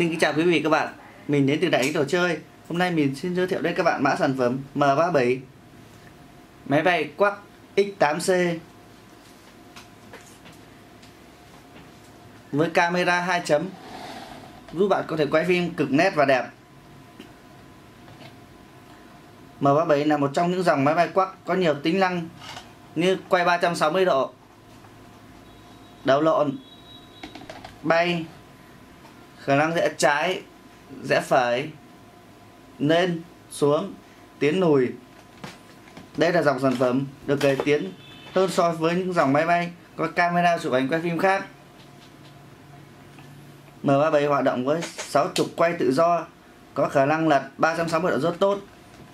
Xin kính chào quý vị các bạn. Mình đến từ Đại lý Đồ Chơi. Hôm nay mình xin giới thiệu đến các bạn mã sản phẩm M37 Máy bay Quack X8C Với camera 2 chấm. Giúp bạn có thể quay phim cực nét và đẹp. M37 là một trong những dòng máy bay Quack có nhiều tính năng như quay 360 độ đấu lộn, bay khả năng rẽ trái rẽ phải lên xuống, tiến lùi. Đây là dòng sản phẩm được cải tiến hơn so với những dòng máy bay có camera chụp ảnh quay phim khác. M37 hoạt động với 6 trục quay tự do, có khả năng lật 360 độ rất tốt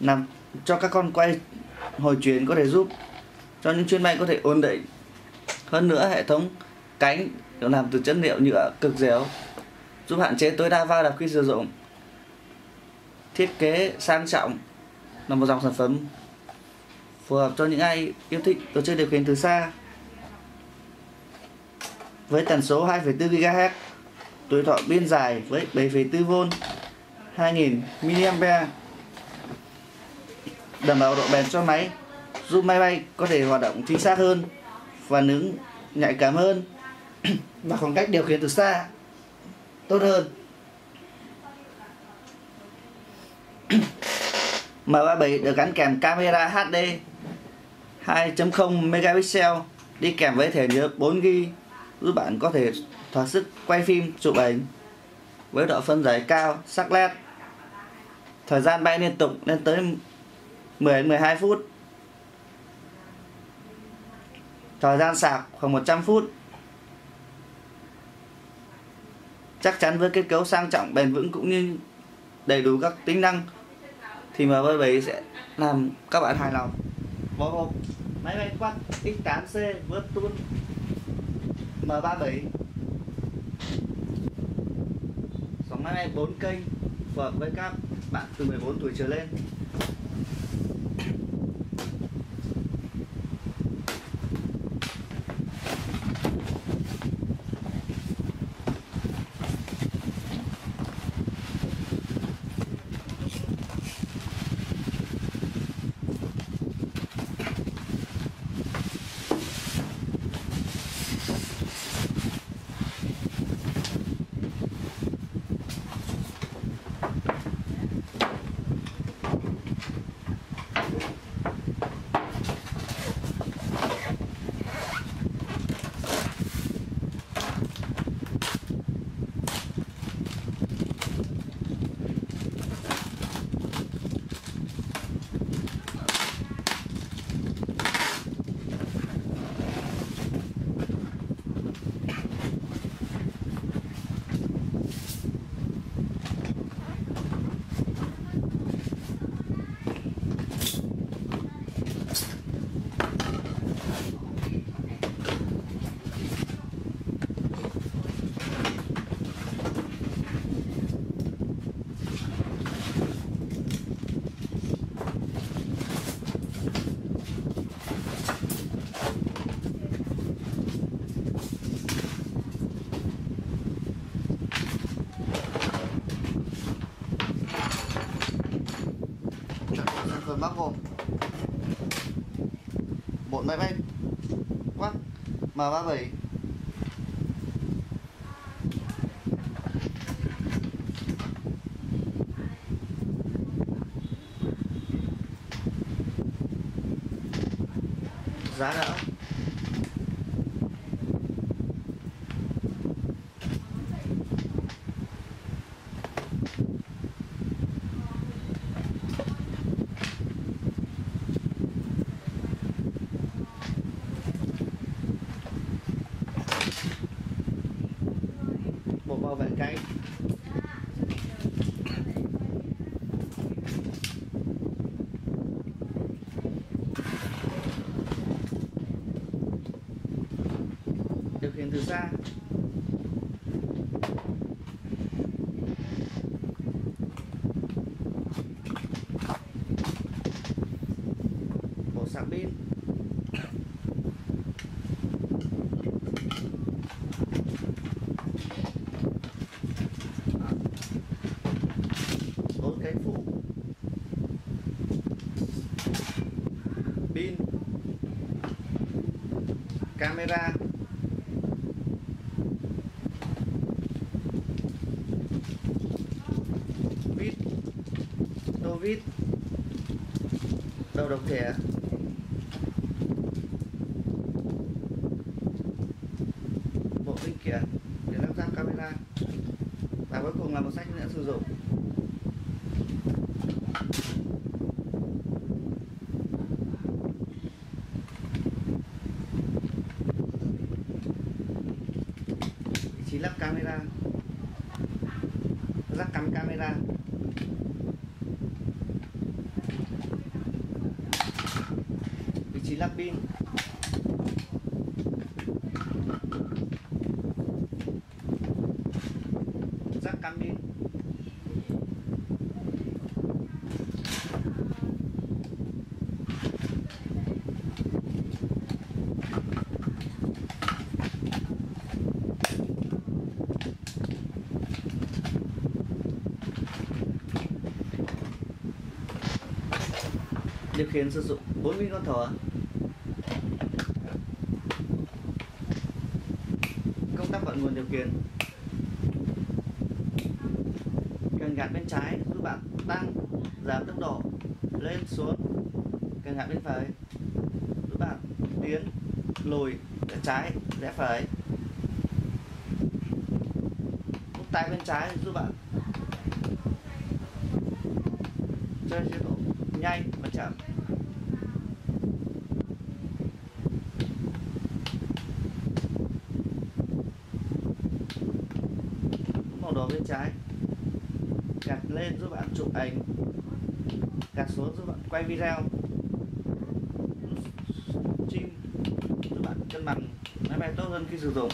làm cho các con quay hồi chuyển có thể giúp cho những chuyến bay có thể ổn định. Hơn nữa, hệ thống cánh được làm từ chất liệu nhựa cực dẻo giúp hạn chế tối đa va đập khi sử dụng. Thiết kế sang trọng là một dòng sản phẩm phù hợp cho những ai yêu thích đồ chơi điều khiển từ xa. Với tần số 2,4 GHz tuổi thọ pin dài với 7,4V 2000 mAh. Đảm bảo độ bền cho máy giúp máy bay có thể hoạt động chính xác hơn và ứng nhạy cảm hơn. Và khoảng cách điều khiển từ xa tốt hơn. M37 được gắn kèm camera HD 2.0 megapixel, đi kèm với thẻ nhớ 4GB giúp bạn có thể thỏa sức quay phim chụp ảnh với độ phân giải cao, sắc nét thời gian bay liên tục lên tới 10 12 phút. Thời gian sạc khoảng 100 phút. Chắc chắn với kết cấu sang trọng, bền vững cũng như đầy đủ các tính năng, thì MV7 sẽ làm các bạn hài lòng. Vỏ hộp máy bay quát X8C Virtual M37 sóng máy bay 4 kênh phù hợp với các bạn từ 14 tuổi trở lên sản phẩm bao gồm bộ máy bay. Quát M37 giá đã bộ bảo vệ cánh điều khiển từ xa bộ sạc pin camera. Vít đô vít? Đầu độc thẻ à? 19 lắp pin. Rắc cam pin. Điều khiển sử dụng 40 con thỏ. Cần gạt bên trái, giúp bạn tăng giảm tốc độ lên xuống. Cần gạt bên phải, giúp bạn tiến lùi rẽ trái rẽ phải. Nút tay bên trái giúp bạn chơi chế độ nhanh và chậm màu đỏ bên trái gạt lên giúp bạn chụp ảnh. Gạt xuống giúp bạn quay video. Chim giúp bạn cân bằng. Máy bay tốt hơn khi sử dụng.